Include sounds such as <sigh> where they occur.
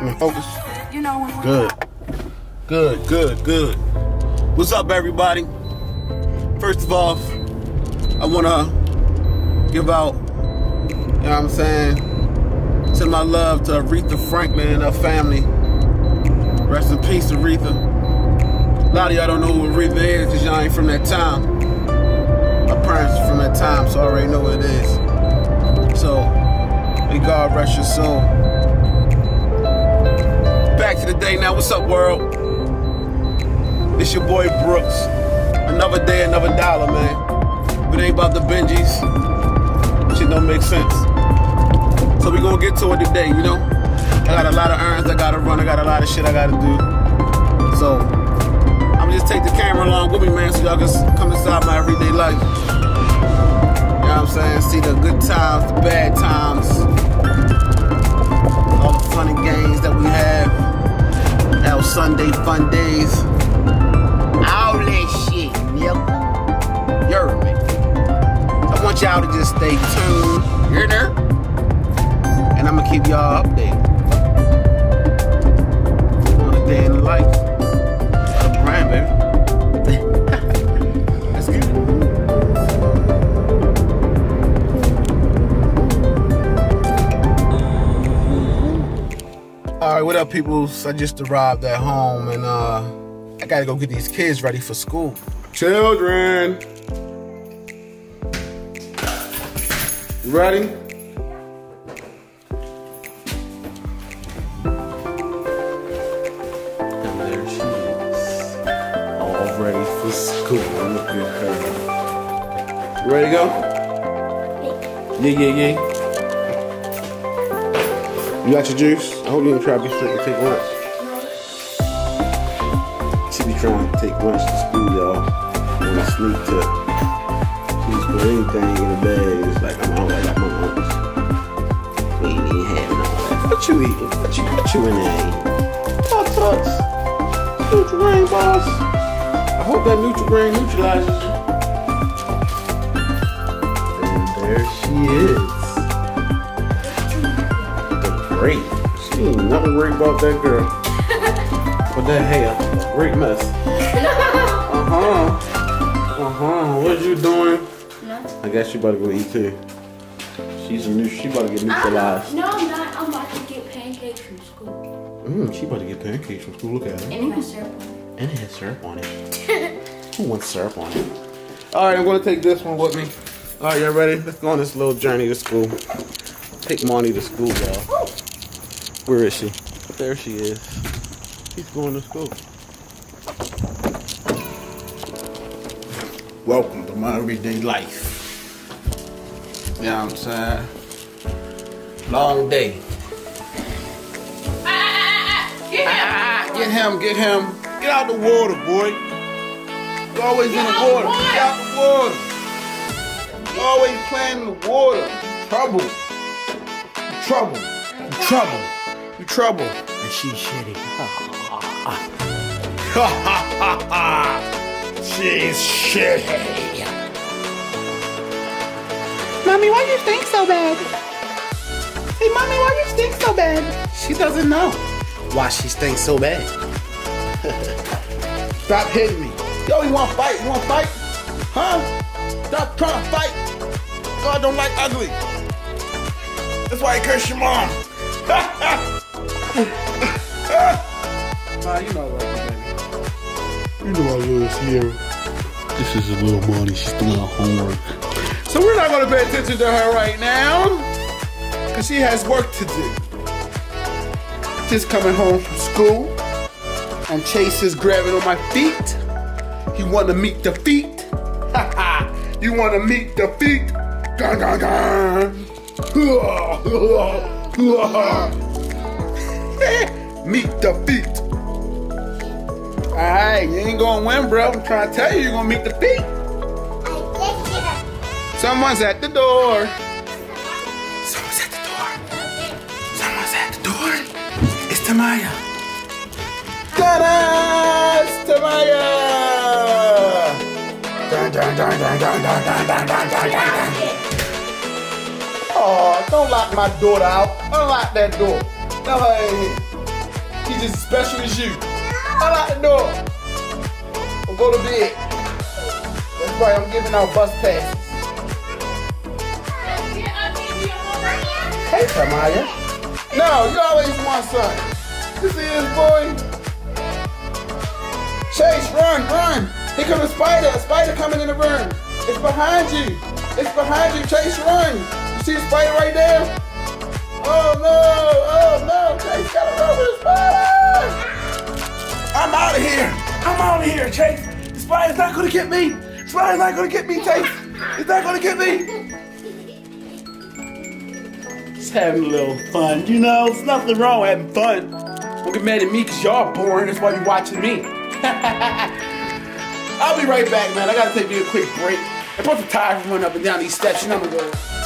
I'm focus. You know when Good. Good, good, good. What's up, everybody? First of all, I wanna give out, you know what I'm saying, send my love to Aretha Franklin and her family. Rest in peace, Aretha. A lot of y'all don't know who Aretha is because y'all ain't from that time. My parents are from that time, so I already know what it is. So, may God rest your soul. Back to the day now. What's up, world? It's your boy Brooks. Another day, another dollar, man. If it ain't about the Benjis, shit don't make sense. So we gonna get to it today, you know? I got a lot of errands I gotta run, I got a lot of shit I gotta do. So I'm gonna just take the camera along with me, man, so y'all can come inside my everyday life. You know what I'm saying? See the good times, the bad times, stay tuned. You're there? And I'm gonna keep y'all updated. On a day in the life. of Brian, baby. <laughs> Let's. All right, what up, peoples? I just arrived at home and uh, I gotta go get these kids ready for school. Children, ready? And there she is, all ready for school. Look at her. Ready to go? Yeah, yeah, yeah. You got your juice? I hope you don't try to be sick and take lunch. She be trying to take lunch to school, y'all. On a sneak tip. Put anything in the bag. It's like, I'm all I got my lunch. We ain't even having all that. What you eating? What you, what you in there eating? Tut tuts. Nutrigrain, boss. I hope that Nutrigrain neutralizes you. And there she is. The great. She ain't nothing great about that girl. <laughs> With that hair. Great mess. <laughs> Uh-huh. Uh-huh. What you doing? I guess you about to go eat too. She's a new she about to get neutralized. Ah, no, I'm not. I'm about to get pancakes from school. Mmm, she about to get pancakes from school. Look at her. And it has syrup on it. And it has syrup on it. <laughs> Who wants syrup on it? Alright, I'm gonna take this one with me. Alright, y'all ready? Let's go on this little journey to school. Take Monty to school, y'all. Oh. Where is she? There she is. She's going to school. Welcome to my everyday life. You know what I'm saying? Long day. Ah, get him, get him. Get out the water, boy. You're always in the water. Get out the water. You're always playing in the water. Trouble. Trouble. You trouble. You trouble. And she's shitty. <laughs> Ha ha ha ha. She's shitty. Mommy, why do you stink so bad? Hey, mommy, why do you stink so bad? She doesn't know why she stinks so bad. <laughs> Stop hitting me. Yo, you want to fight? You want to fight? Huh? Stop trying to fight. God don't like ugly. That's why he cursed your mom. <laughs> nah, you know what, baby. You know I love Sierra. This is a little money. She's doing her homework. So we're not going to pay attention to her right now. Because she has work to do. Just coming home from school. And Chase is grabbing on my feet. He want to meet the feet. Ha ha. You want to meet the feet? Dun dun dun. meet the feet. Alright, you ain't gonna win, bro. I'm trying to tell you, you're gonna meet the feet. Someone's at the door. Someone's at the door. Someone's at the door. It's Tamaya. Ta-da! It's Tamaya! Dun, dun, dun, dun, dun, dun, dun. Oh, don't lock my daughter out. Unlock that door. Tell her in here. He's as special as you. I like the door. Or go to bed. That's right, I'm giving out bus passes. Hey, Tamaya. No, you always want see this boy? Chase, run, run. Here comes a spider. A spider coming in the room. It's behind you. It's behind you. Chase, run. You see the spider right there? Oh no, oh no. Chase got to with the spider. I'm Chase. The spider's not to get me. The spider's not to get me, Chase. It's not to get me. Just having a little fun, you know? There's nothing wrong with having fun. Don't get mad at me because y'all boring. That's why you're watching me. <laughs> I'll be right back, man. I gotta take me a quick break. I put the tire from running up and down these steps. Know I'm gonna go.